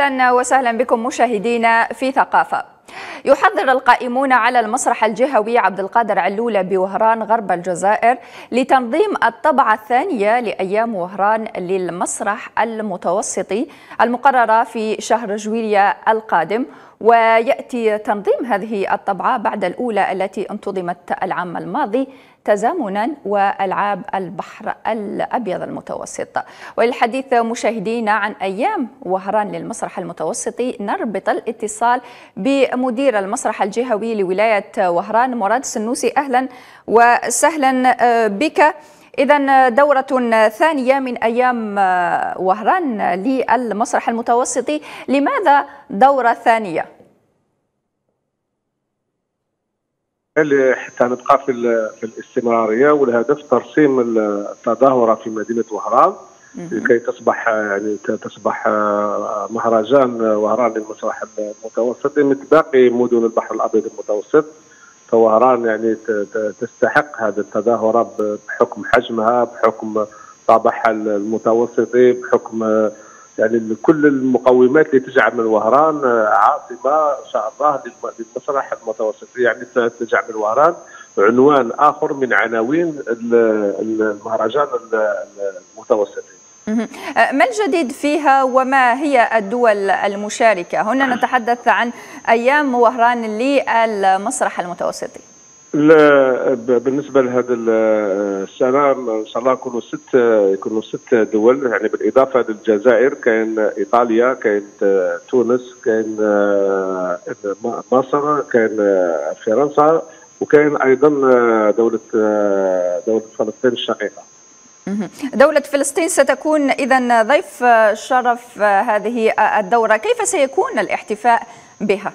أهلا وسهلا بكم مشاهدينا في ثقافة. يحضر القائمون على المسرح الجهوي عبد القادر علولة بوهران غرب الجزائر لتنظيم الطبعة الثانية لأيام وهران للمسرح المتوسطي المقررة في شهر جويليا القادم ويأتي تنظيم هذه الطبعة بعد الأولى التي انتظمت العام الماضي تزامنا والعاب البحر الأبيض المتوسط. وللحديث مشاهدينا عن أيام وهران للمسرح المتوسطي نربط الاتصال بمدير المسرح الجهوي لولاية وهران مراد السنوسي أهلا وسهلا بك. إذا دورة ثانية من أيام وهران للمسرح المتوسطي لماذا دورة ثانية؟ اللي حتى نبقى في في الاستمرارية والهدف ترسيم التظاهرة في مدينة وهران لكي تصبح يعني تصبح مهرجان وهران للمسرح المتوسطي مثل باقي مدن البحر الأبيض المتوسط. فوهران يعني تستحق هذه التظاهرة بحكم حجمها بحكم طابعها المتوسطي بحكم يعني كل المقومات اللي تجعل من وهران عاصمة ان شاء الله للمسرح المتوسطي يعني تجعل من وهران عنوان آخر من عناوين المهرجان المتوسطي. ما الجديد فيها وما هي الدول المشاركة؟ هنا نتحدث عن أيام وهران للمسرح المتوسطي. بالنسبة لهذا السنة ان شاء الله يكونوا ست يكونوا ست دول يعني بالإضافة للجزائر كاين إيطاليا كاين تونس كاين مصر كاين فرنسا وكاين أيضا دولة دولة فلسطين الشقيقة. دولة فلسطين ستكون إذا ضيف شرف هذه الدورة، كيف سيكون الاحتفاء بها؟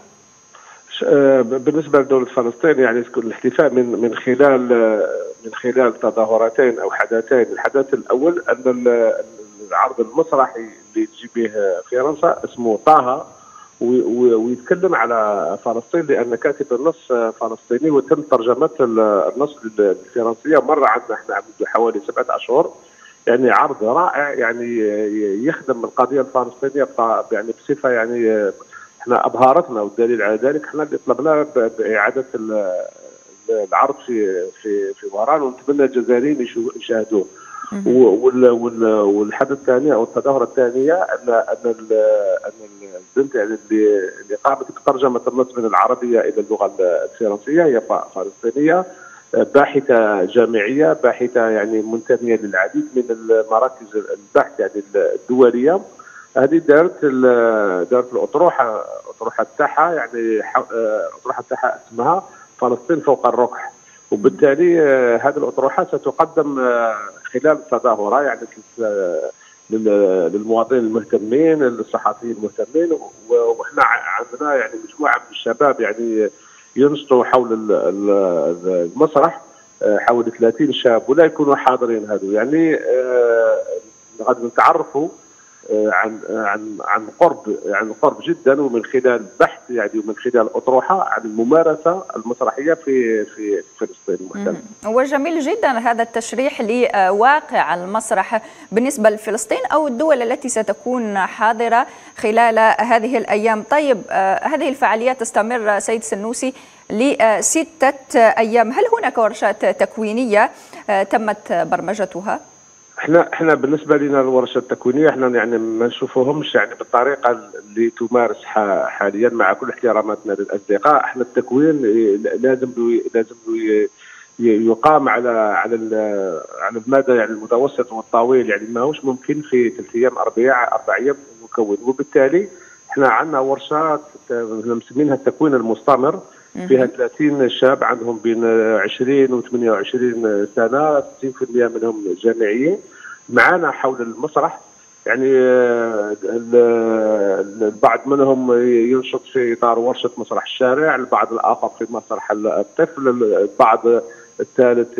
بالنسبة لدولة فلسطين يعني الاحتفاء من من خلال من خلال تظاهرتين أو حدثين، الحدث الأول أن العرض المسرحي اللي تجي به فرنسا اسمه طه ويتكلم على فلسطين لأن كاتب النص فلسطيني وتم ترجمة النص الفرنسية مرة عندنا إحنا منذ حوالي سبعة أشهر. يعني عرض رائع يعني يخدم القضية الفلسطينية يعني بصفة يعني إحنا ابهرتنا والدليل على ذلك إحنا اللي طلبنا بإعادة العرض في في في وهران ونتمنى الجزائريين يشاهدوه. والحدث الثاني أو التظاهره الثانية ان أن أن البنت يعني اللي اللي قامت بترجمة النص من العربية إلى اللغة الفرنسية هي فلسطينية باحثة جامعية باحثة يعني منتمية للعديد من المراكز البحث يعني الدولية. هذه دارت دارت الأطروحة الاطروحه تاعها يعني الاطروحه تاعها اسمها فلسطين فوق الركح. وبالتالي هذه الأطروحة ستقدم خلال التظاهره يعني للمواطنين المهتمين للصحفيين المهتمين وإحنا عندنا يعني مجموعة من الشباب يعني ينشطوا حول المسرح حوالي 30 شاب ولا يكونوا حاضرين هذو. يعني غادي نتعرفوا عن عن عن قرب عن قرب جدا ومن خلال بحث يعني ومن خلال أطروحة عن الممارسة المسرحية في في فلسطين المحتلة. وجميل جدا هذا التشريح لواقع المسرح بالنسبة لفلسطين أو الدول التي ستكون حاضرة خلال هذه الأيام. طيب هذه الفعاليات تستمر سيد سنوسي لستة أيام هل هناك ورشات تكوينية تمت برمجتها؟ إحنا إحنا بالنسبة لنا الورشة التكوينية إحنا يعني ما نشوفوهمش يعني بالطريقة اللي تمارس حاليا مع كل احتراماتنا للأصدقاء. إحنا التكوين لازم لازم يقام على على على المدى يعني المتوسط والطويل. يعني ما هوش ممكن في ثلاث أيام أربع أربع أيام مكون وبالتالي إحنا عندنا ورشات مسمينها التكوين المستمر. فيها 30 شاب عندهم بين 20 و 28 سنة 60% منهم جامعيين. معنا حول المسرح. يعني البعض منهم ينشط في إطار ورشة مسرح الشارع، البعض الآخر في مسرح الطفل، البعض الثالث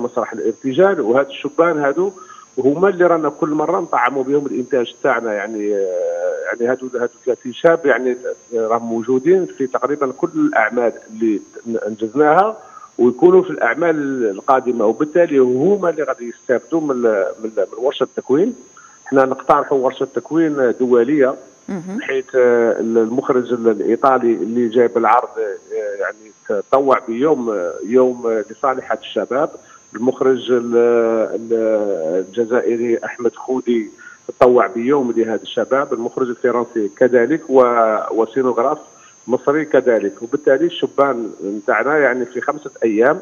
مسرح الارتجال وهذا الشبان هذو وهما اللي رانا كل مرة نطعموا بهم الإنتاج تاعنا. يعني يعني هادو هادو 30 شاب يعني راهم موجودين في تقريبا كل الأعمال اللي انجزناها ويكونوا في الأعمال القادمة. وبالتالي هما اللي غادي يستافدوا من من, من ورشة التكوين. إحنا نقترحوا ورشة تكوين دولية حيث المخرج الإيطالي اللي جايب العرض يعني تطوع بيوم يوم لصالح الشباب. المخرج الجزائري أحمد خودي تطوع بيوم لهذا الشباب. المخرج الفرنسي كذلك وسينوغراف. مصري كذلك. وبالتالي الشبان نتاعنا يعني في خمسة أيام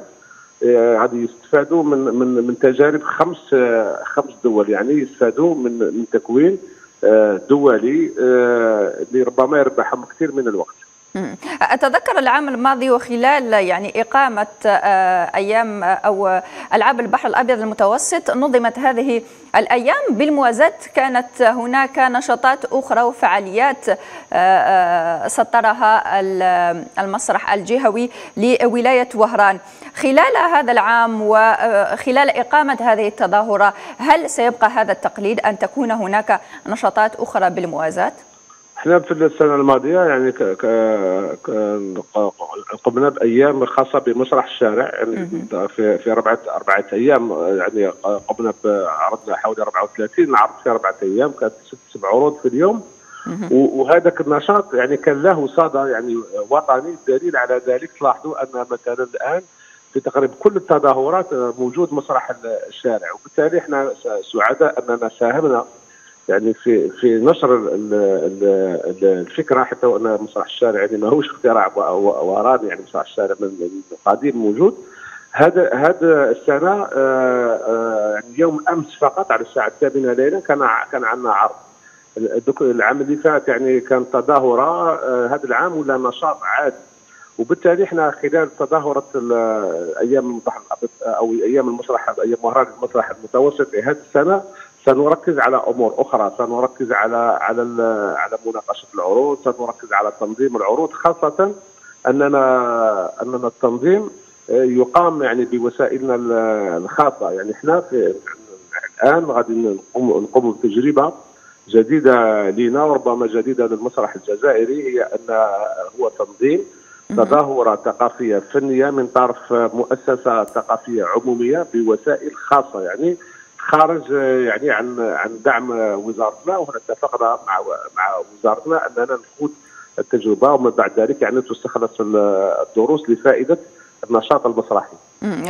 آه، غادي يستفادوا من من من تجارب خمس آه، خمس دول. يعني يستفادوا من من تكوين آه، دولي اللي ربما يربحهم كثير من الوقت. أتذكر العام الماضي وخلال يعني إقامة أيام أو ألعاب البحر الأبيض المتوسط نظمت هذه الأيام بالموازاة كانت هناك نشاطات أخرى وفعاليات آه، سطرها المسرح الجهوي لولاية وهران خلال هذا العام وخلال إقامة هذه التظاهرة هل سيبقى هذا التقليد أن تكون هناك نشاطات أخرى بالموازاة؟ إحنا في السنة الماضية يعني قمنا بأيام خاصة بمسرح الشارع. يعني في في اربعه أربعة أيام يعني قمنا عرضنا حوالي 34 عرض في أربعة أيام كانت ست سبع عروض في اليوم. وهذاك النشاط يعني كان له صدى يعني وطني دليل على ذلك. تلاحظوا أن مثلا الآن في تقريبا كل التظاهرات موجود مسرح الشارع. وبالتالي إحنا سعداء أننا ساهمنا يعني في في نشر الفكرة حتى وان مسرح الشارع يعني ما هوش اختراع وراني يعني مسرح الشارع من قديم موجود. هذا هذا السنة آه، آه، يعني يوم أمس فقط على الساعة الثامنة ليلا كان كان عندنا عرض. العام اللي فات يعني كان تظاهره هذا العام ولا نشاط عادي. وبالتالي إحنا خلال تظاهره أيام البحر أو أيام المسرح أيام مهرجان المسرح المتوسط هذه السنة سنركز على أمور أخرى سنركز على على على مناقشة العروض سنركز على تنظيم العروض خاصة أننا أننا التنظيم يقام يعني بوسائلنا الخاصة. يعني إحنا في الآن غادي نقوم نقوم بتجربة جديدة لنا وربما جديدة للمسرح الجزائري هي أن هو تنظيم تظاهرة ثقافية فنية من طرف مؤسسة ثقافية عمومية بوسائل خاصة. يعني خارج يعني عن عن دعم وزارتنا وهنا اتفقنا مع مع وزارتنا أننا نخوض التجربة ومن بعد ذلك يعني تستخلص الدروس لفائدة النشاط المسرحي.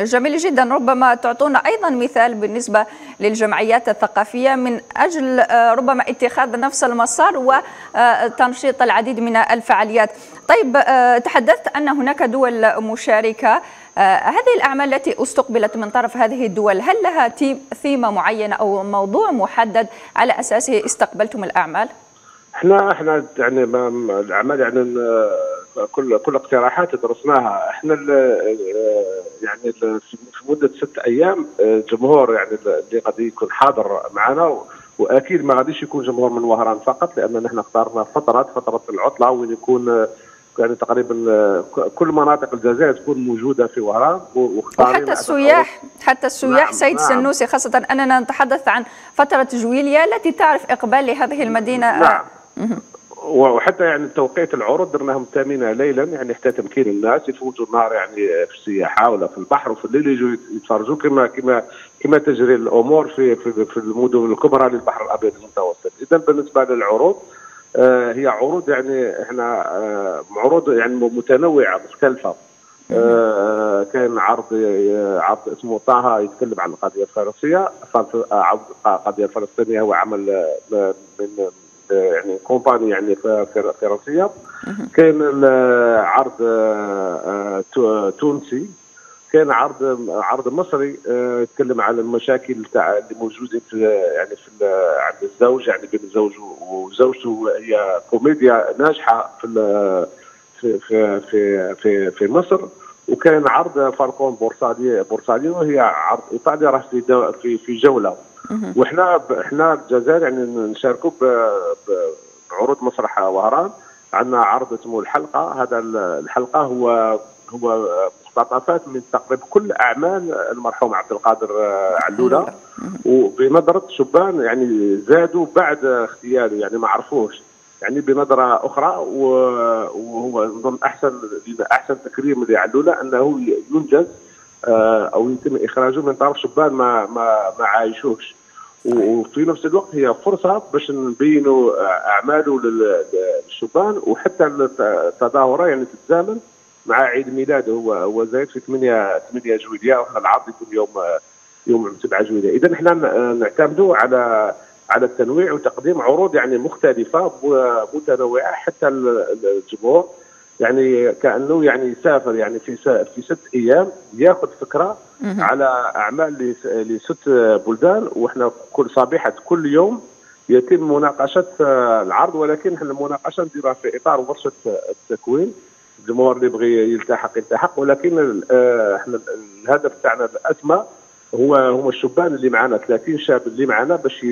جميل جدا ربما تعطونا أيضا مثال بالنسبة للجمعيات الثقافية من أجل آه، ربما اتخاذ نفس المسار وتنشيط العديد من الفعاليات. طيب آه، تحدثت أن هناك دول مشاركة آه، هذه الأعمال التي استقبلت من طرف هذه الدول هل لها ثيمة معينة أو موضوع محدد على أساسه استقبلتم الأعمال؟ إحنا إحنا يعني الأعمال يعني كل كل اقتراحات درسناها إحنا يعني في مدة ست أيام الجمهور يعني اللي قد يكون حاضر معنا وأكيد ما غاديش يكون جمهور من وهران فقط لأن نحن اخترنا فترات فترة العطلة وين يكون يعني تقريبا آه، كل مناطق الجزائر تكون موجودة في وهران وحتى السياح حتى السياح نعم سيد نعم. سنوسي خاصة أننا نتحدث عن فترة جويليا التي تعرف إقبال لهذه المدينة. نعم. وحتى يعني توقيت العروض درناهم ثامنه ليلا يعني حتى تمكين الناس يفوتوا النهار يعني في السياحة ولا في البحر وفي الليل يجوا يتفرجوا كما كما كما تجري الأمور في في, في المدن الكبرى للبحر الأبيض المتوسط. اذا بالنسبة للعروض هي عروض يعني إحنا آه، عروض يعني متنوعة مختلفة. آه، كان عرض عرض اسمه طه يتكلم عن القضية الفلسطينيه عرض القضية الفلسطينيه هو عمل من يعني كومباني يعني فرنسية. كان عرض تونسي. كان عرض عرض مصري آه، يتكلم على المشاكل تاع اللي موجودة في يعني في عند الزوج يعني بين الزوج وزوجته هي كوميديا ناجحة في في في في في, في مصر. وكان عرض فالكون بورسالي بورسالي وهي عرض ايطالي راه في في في جولة. وإحنا إحنا الجزائر يعني نشاركوا بعروض مسرح وهران. عندنا عرض اسمه الحلقة. هذا الحلقة هو هو مقتطفات من تقريبا كل أعمال المرحوم عبد القادر آه، علوله وبنظرة شبان يعني زادوا بعد اغتياله يعني ما عرفوش. يعني بنظرة أخرى وهو نظن أحسن أحسن تكريم لعلوله أنه ينجز آه، أو يتم إخراجه من طرف شبان ما ما ما عايشوش. وفي نفس الوقت هي فرصة باش نبينوا أعماله للشبان وحتى التظاهره يعني تتزامن. مع عيد ميلاده هو هو زايد في 8 8 جويلية وحنا العرض يكون يوم يوم 7 جويلية. اذا إحنا نعتمدوا على على التنويع وتقديم عروض يعني مختلفة متنوعة حتى الجمهور. يعني كأنه يعني يسافر يعني في في ست أيام ياخذ فكرة على أعمال لست بلدان وإحنا كل صبيحه كل يوم يتم مناقشة العرض ولكن المناقشة نديرها في إطار ورشة التكوين. الجمهور اللي يبغي يلتحق يلتحق. ولكن آه، إحنا الهدف تاعنا الاسمى هو هم الشبان اللي معنا 30 شاب اللي معنا باش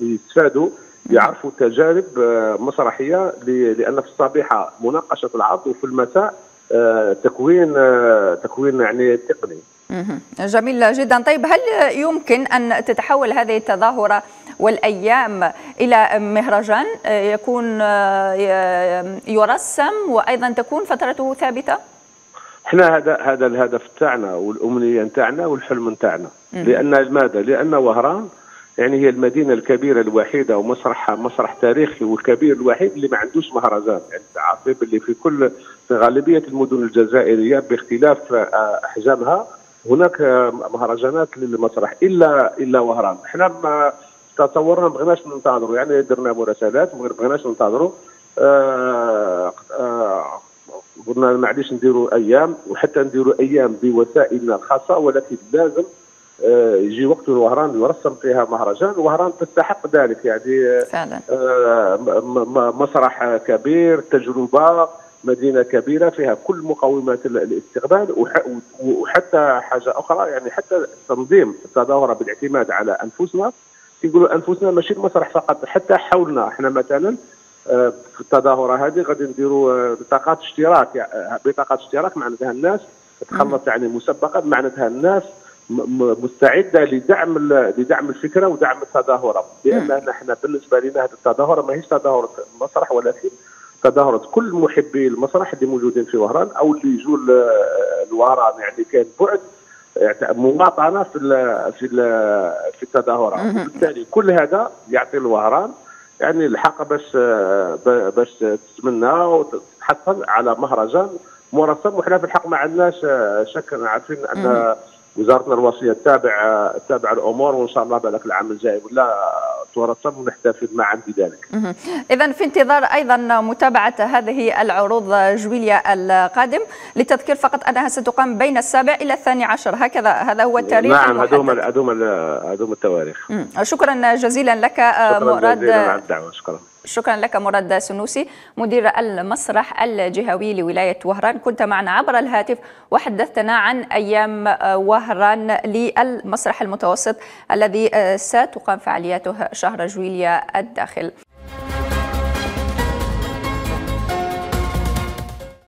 يستفادوا يعرفوا تجارب آه، مسرحية لأن في الصبيحه مناقشة العرض وفي المساء آه، تكوين تكوين يعني تقني. جميل. جدا. طيب هل يمكن أن تتحول هذه التظاهرة والأيام إلى مهرجان؟ يكون يرسم وأيضا تكون فترته ثابتة؟ إحنا هذا هذا الهدف تاعنا والأمنية تاعنا والحلم تاعنا. لأن لماذا؟ لأن وهران يعني هي المدينة الكبيرة الوحيدة ومسرح مسرح تاريخي والكبير الوحيد اللي ما عندوش مهرجان. يعني عارفين اللي في كل في غالبية المدن الجزائرية باختلاف آه، أحجامها هناك مهرجانات للمسرح إلا إلا وهران. إحنا ما تصورنا ما بغيناش ننتظروا. يعني درنا مراسلات ما بغيناش ننتظروا. آه آه قلنا معليش نديروا أيام وحتى نديروا أيام بوسائلنا الخاصه ولكن لازم آه يجي وقت وهران يرسم فيها مهرجان. وهران تستحق ذلك يعني فعلا. مسرح كبير تجربة مدينة كبيرة فيها كل مقومات الاستقبال وحتى حاجة أخرى يعني حتى تنظيم التظاهرة بالاعتماد على أنفسنا. يقولوا أنفسنا ماشي المسرح فقط حتى حولنا إحنا مثلا آه، في التظاهرة هذه غادي نديروا آه، بطاقات اشتراك يعني بطاقات اشتراك معناتها الناس تخلص يعني مسبقا معناتها الناس مستعدة لدعم لدعم الفكرة ودعم التظاهرة. لأن إحنا بالنسبة لنا هذه التظاهرة ماهيش تظاهرة مسرح ولكن تظاهرت كل محبي المسرح اللي موجودين في وهران أو اللي يجوا لوهران يعني كان بعد يعني مواطنة في ال في ال في التظاهرات وبالتالي كل هذا يعطي الوهران يعني الحق باش باش تتمنى وتتحصل على مهرجان مرسم. وحنا في الحق ما عندناش شك عارفين أن وزارتنا الوصية تتابع تتابع الأمور وإن شاء الله بالك العام الجاي ولا ترسم ونحتفل معا بذلك. اذا في انتظار أيضا متابعة هذه العروض جويليا القادم للتذكير فقط أنها ستقام بين السابع إلى الثاني عشر هكذا هذا هو التاريخ نعم هذوم هذوم هذوم التواريخ. شكرا جزيلا لك شكرا مراد جزيلا على الدعوة شكرا. شكرا لك مراد سنوسي مدير المسرح الجهوي لولاية وهران. كنت معنا عبر الهاتف وحدثتنا عن أيام وهران للمسرح المتوسط الذي ستقام فعالياته شهر جويليا الداخل.